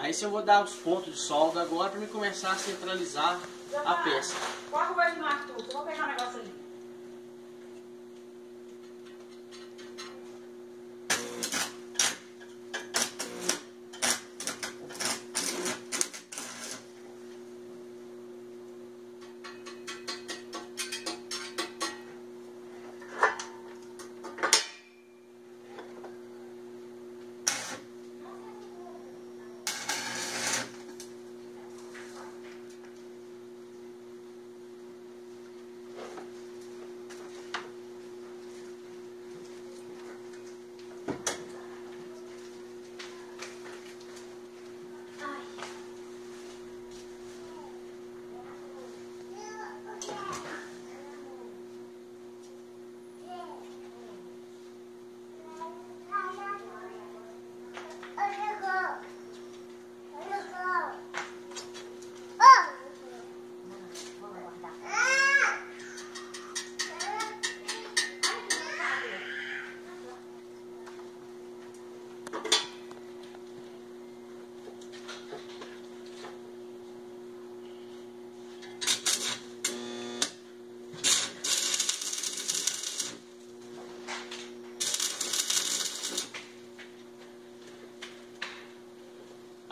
Aí se eu vou dar os pontos de solda agora para me começar a centralizar a peça.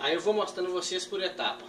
Aí eu vou mostrando vocês por etapa.